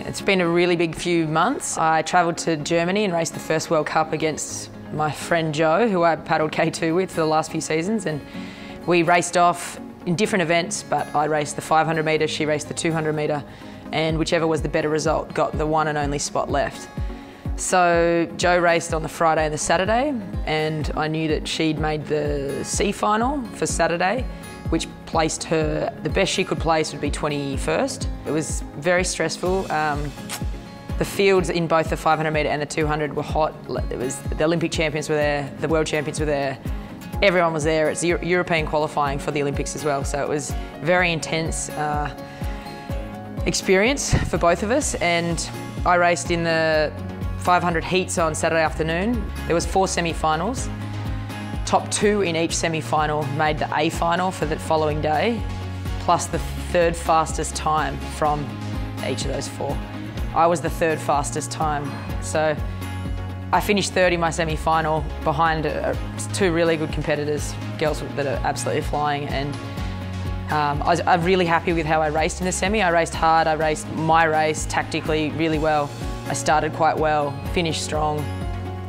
It's been a really big few months. I travelled to Germany and raced the first World Cup against my friend Joe, who I paddled K2 with for the last few seasons. And we raced off in different events, but I raced the 500 metre, she raced the 200 metre, and whichever was the better result got the one and only spot left. So Joe raced on the Friday and the Saturday, and I knew that she'd made the C final for Saturday, which placed her, the best she could place would be 21st. It was very stressful. Um, the fields in both the 500 metre and the 200 were hot. It was the Olympic champions were there, the world champions were there. Everyone was there. It's Euro European qualifying for the Olympics as well, so it was very intense uh, experience for both of us. And I raced in the 500 heats on Saturday afternoon. There was four semi-finals. Top two in each semi-final made the A final for the following day, plus the third fastest time from each of those four. I was the third fastest time. So I finished third in my semi-final behind uh, two really good competitors, girls that are absolutely flying. And um, I was, I'm really happy with how I raced in the semi. I raced hard, I raced my race tactically really well. I started quite well, finished strong,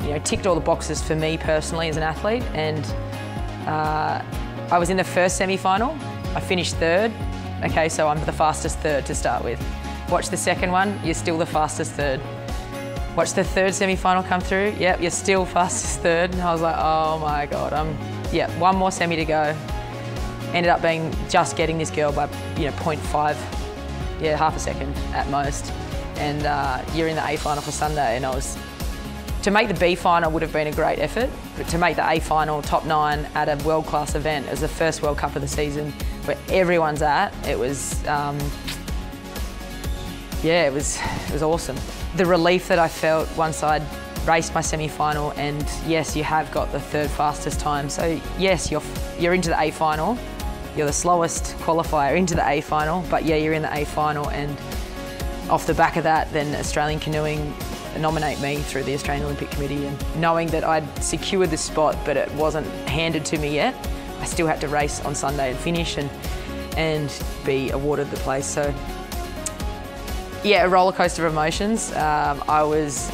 you know, ticked all the boxes for me personally as an athlete. And uh, I was in the first semi-final. I finished third. Okay, so I'm the fastest third to start with. Watch the second one, you're still the fastest third. Watch the third semi-final come through, yep, you're still fastest third. And I was like, oh my God, I'm, yeah, one more semi to go. Ended up being just getting this girl by, you know, 0.5, yeah, half a second at most. And uh, you're in the A final for Sunday and I was to make the B final would have been a great effort, but to make the A final top nine at a world class event as the first World Cup of the season where everyone's at, it was, um, yeah, it was, it was awesome. The relief that I felt once I'd raced my semi-final and yes, you have got the third fastest time. So yes, you're, you're into the A final, you're the slowest qualifier into the A final, but yeah, you're in the A final and off the back of that, then Australian Canoeing nominate me through the Australian Olympic Committee and knowing that I'd secured the spot but it wasn't handed to me yet, I still had to race on Sunday and finish and, and be awarded the place. So yeah, a roller coaster of emotions. Um, I was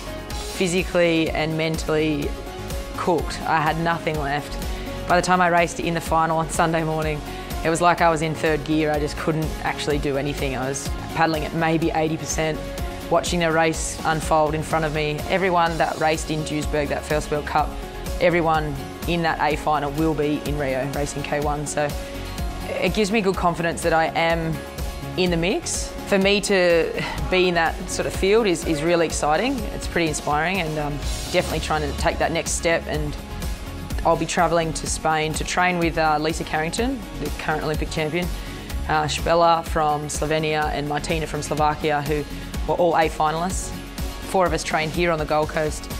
physically and mentally cooked. I had nothing left. By the time I raced in the final on Sunday morning, it was like I was in third gear. I just couldn't actually do anything. I was paddling at maybe 80% watching the race unfold in front of me. Everyone that raced in Duisburg, that first World Cup, everyone in that A final will be in Rio racing K1. So it gives me good confidence that I am in the mix. For me to be in that sort of field is, is really exciting. It's pretty inspiring and um, definitely trying to take that next step and I'll be travelling to Spain to train with uh, Lisa Carrington, the current Olympic champion, uh, from Slovenia and Martina from Slovakia who were all A finalists. Four of us trained here on the Gold Coast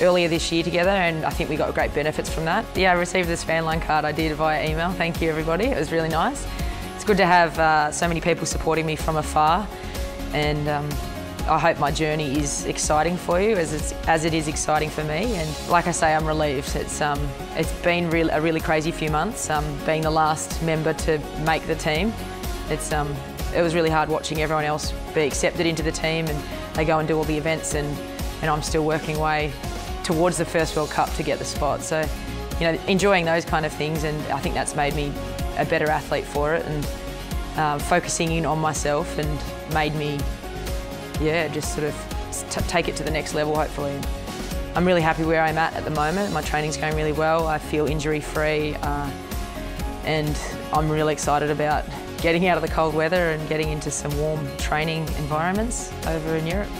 earlier this year together and I think we got great benefits from that. Yeah, I received this Spanline card I did via email. Thank you everybody, it was really nice. It's good to have uh, so many people supporting me from afar and um, I hope my journey is exciting for you as, it's, as it is exciting for me and like I say I'm relieved. It's, um, it's been real, a really crazy few months um, being the last member to make the team. It's, um, it was really hard watching everyone else be accepted into the team and they go and do all the events and, and I'm still working way towards the first World Cup to get the spot. So, you know, enjoying those kind of things and I think that's made me a better athlete for it and um, focusing in on myself and made me, yeah, just sort of take it to the next level hopefully. I'm really happy where I'm at at the moment. My training's going really well. I feel injury free uh, and I'm really excited about getting out of the cold weather and getting into some warm training environments over in Europe.